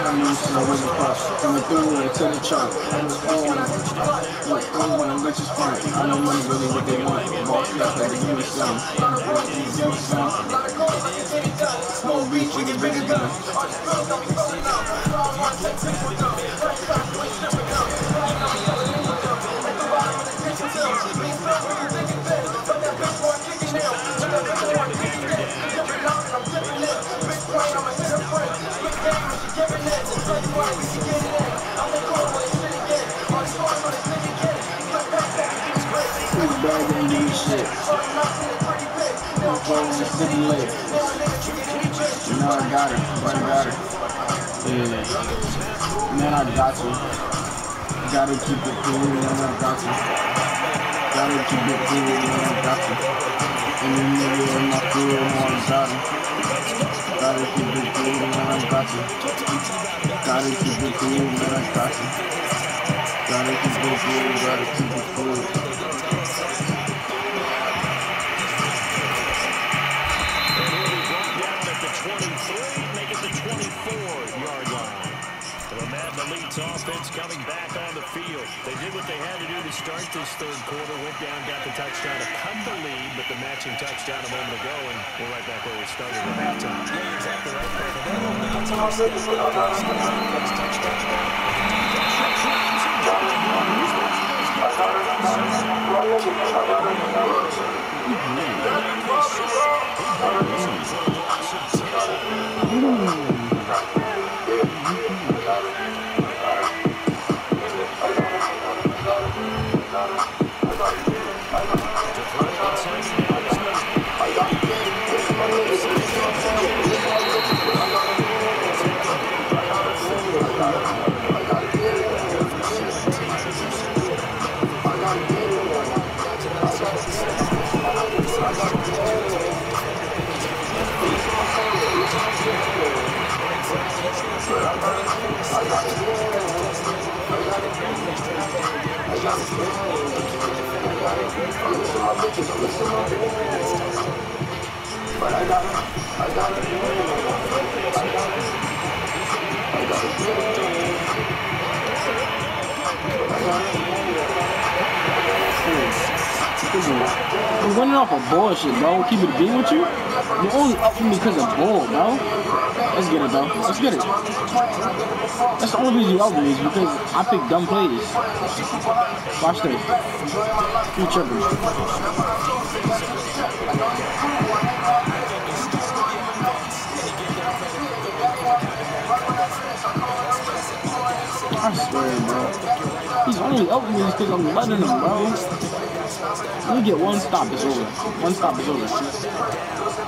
I was a pop. Coming through I'm the chop. I was on. Look, I'm one. I know money really what they want. Boss stuff like the US sound. What do you do, son? Small beach with a bigger gun. Who's bad than these shit? I'm playing the city lit. You know I got it. I got it. Yeah. Man, I got you. Gotta keep it cool, man, I got you. Gotta keep it cool, man, I got you. And you nigga in my man, I got. Gotta keep it cool, man, I got you. Gotta keep it cool, man. Gotta keep it cool, gotta keep. Elite's offense coming back on the field. They did what they had to do to start this third quarter. Went down, got the touchdown to cut the lead, but the matching touchdown a moment ago, and we're right back where we started at halftime. Yeah, exactly right. Brandon. That opened up the I'm running off of bullshit, bro. Keep it being with you. You're only up for me because of bull, bro. Let's get it, bro. Let's get it. That's the only reason you up me is because I pick dumb plays. Watch this. You tripping. I swear, bro. He's only up me because I'm letting him, bro. Me get one stop, it's over. One stop, it's over.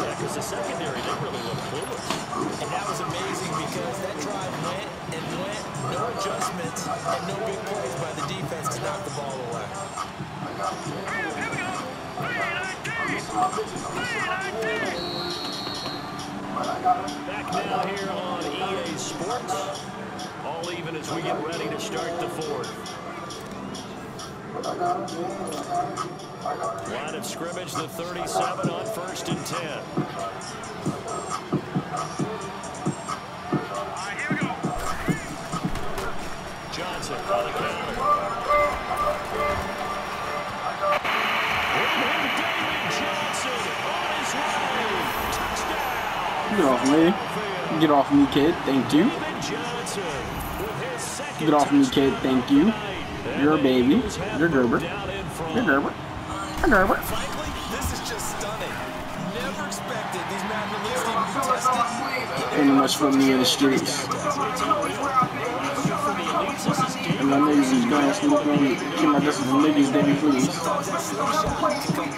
good. Because the secondary didn't really look clueless. And that was amazing because that drive went and went, no adjustments, and no big plays by the defense to knock the ball away. Back now here on EA Sports. All even as we get ready to start the fourth. Line of scrimmage, the 37 on first and 10. Johnson on the counter. David Johnson on his way. Touchdown. Get off me. Get off me, kid. Thank you. David Johnson with his second Get off me, kid. Thank you. You're a baby. You're Gerber. Down in front. You're Gerber. You're Gerber. Frankly, this is just stunning. Never expected these Madden Elite to be tested. Ain't much for me in the streets. For the elites, is game my niggas is going smoking. Keep my distance from niggas, they be please.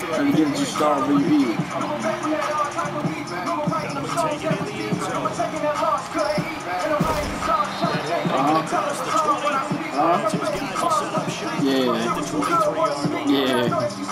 Trying to get you starved where. Uh-huh. Uh-huh. Yeah. Yeah.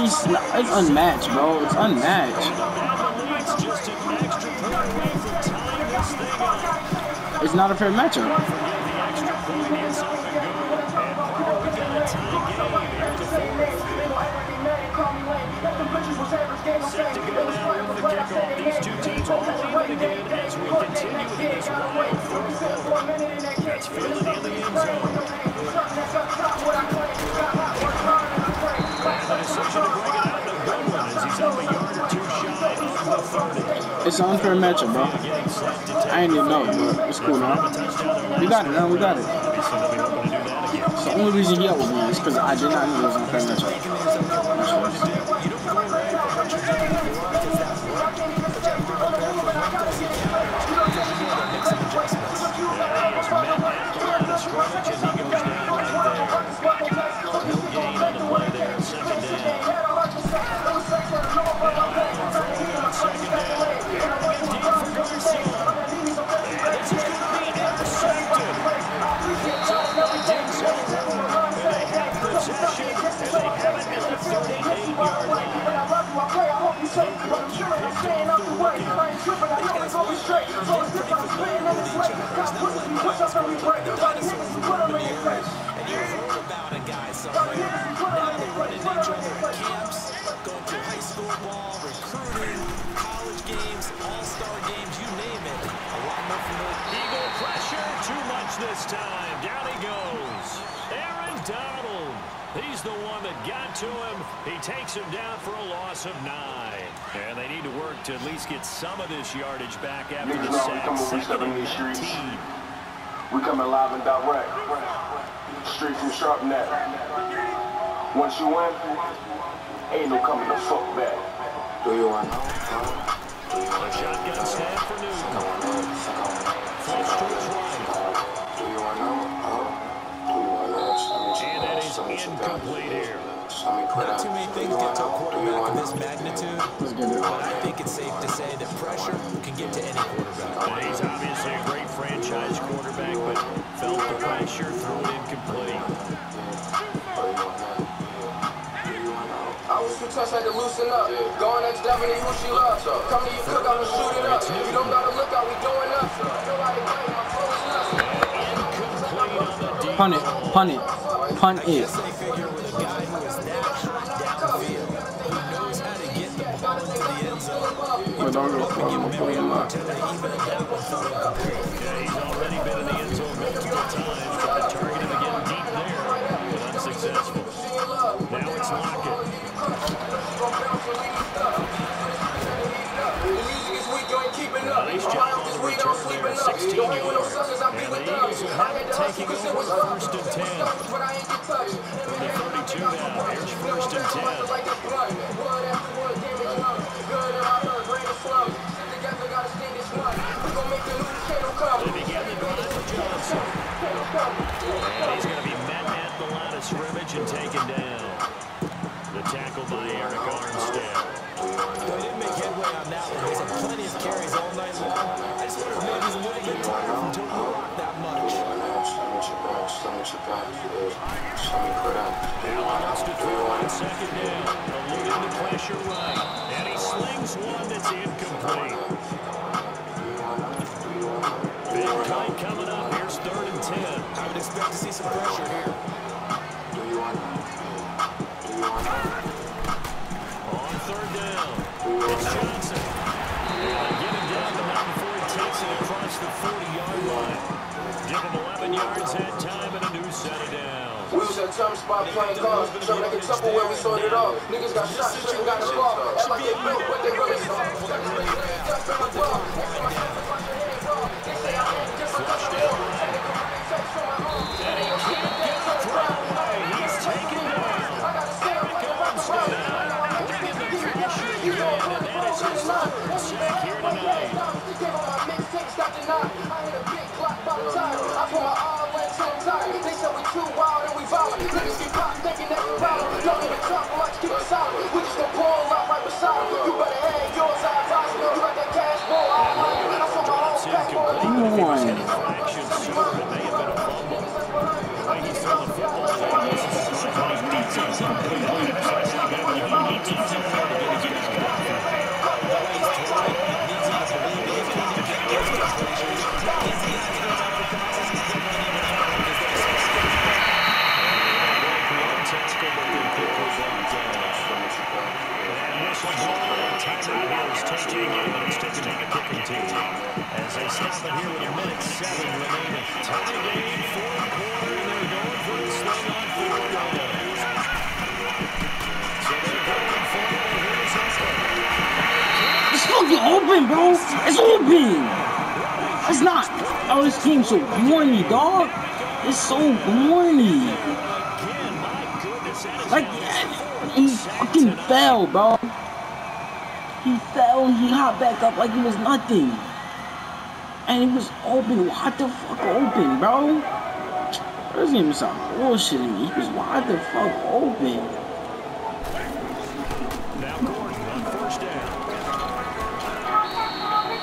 he's it's unmatched, bro. It's unmatched. It's not a fair matchup. Set to go the kickoff. These two teams all even again as we continue in this quarter. That's fielded in the end zone. 30. It's an unfair matchup, bro. I ain't even know, but it's cool now. We got it, now we got it. It's the only reason he out with me is because I did not know it was an unfair matchup. And you heard about a guy somewhere. Now they're running each other at camps, going to high school ball, recruiting, college games, all-star games, you name it. A lot more familiar. Eagle pressure, too much this time. Down he goes. Aaron Donald. He's the one that got to him. He takes him down for a loss of nine. And they need to work to at least get some of this yardage back after Niggas the know we sack. coming, we Second and these streets. 19. We coming live and direct. Straight from Sharpnet. Once you win, ain't no coming the fuck back. Do you want to A shotgun snap for Newton. Flips towards right. Do you want to Do you want And that is incomplete here. Not too many things get to a quarterback of this magnitude, it. but I think it's safe to say that pressure can get to any quarterback. And he's obviously a great franchise quarterback, but felt the pressure, threw it incomplete. I was too touch, had to loosen up. Going next Stephanie, who she loves. Come to you, cook out and shoot it up. You don't gotta look out, we going up. Nobody play, my flow is nuts. Incomplete on. Punt it, punt it, punt it. It's Lockett. The music is weak, you ain't keeping up. Nice job on the return there, 16 You ain't with no yards. suckers, I be And the. Eagles will have it taking over first and 10. On that one. He's had plenty of carries all night long. I just wonder if maybe he's a little bit tired from doing the rock that much. Allen wants to second down. Eluding the pressure right. And he slings one that's incomplete. Big play coming up. Here's third and 10. I would expect to see some pressure here. 40-yard line. Give him 11 yards that time and a new set of downs. We was at time spot playing cards, trying to get a where we sorted it off. Niggas got shot, shouldn't got a car. Act like they built what they really saw. you open, bro. It's open. It's not. Oh, this team's so horny, dog. It's so horny. Like, he fucking fell, bro. He fell and he hopped back up like he was nothing. And it was open. What the fuck open, bro? There's even some bullshit in me. He was wide the fuck open.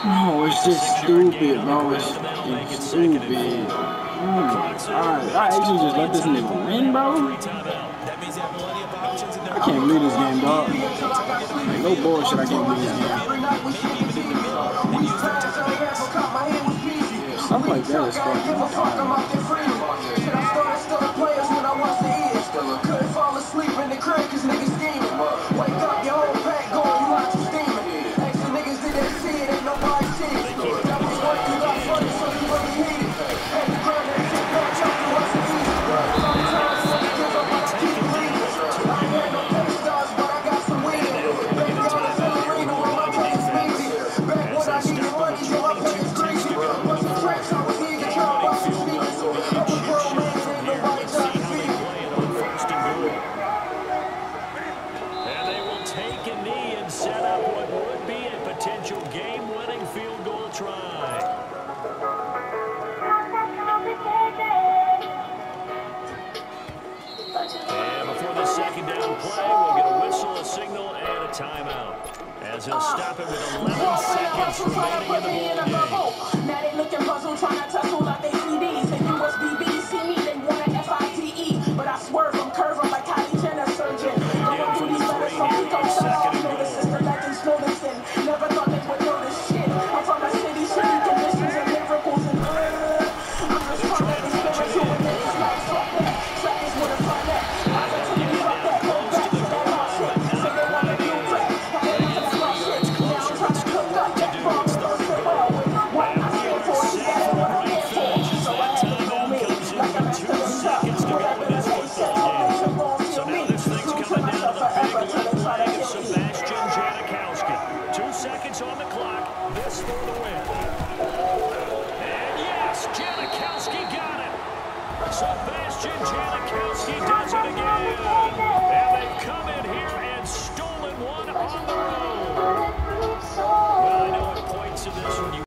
No, it's just stupid, bro. It's, stupid. Oh my God. I actually just let this nigga win, bro. I can't believe this game, dog. Like, no bullshit, I can't believe this game. Something like that is fucking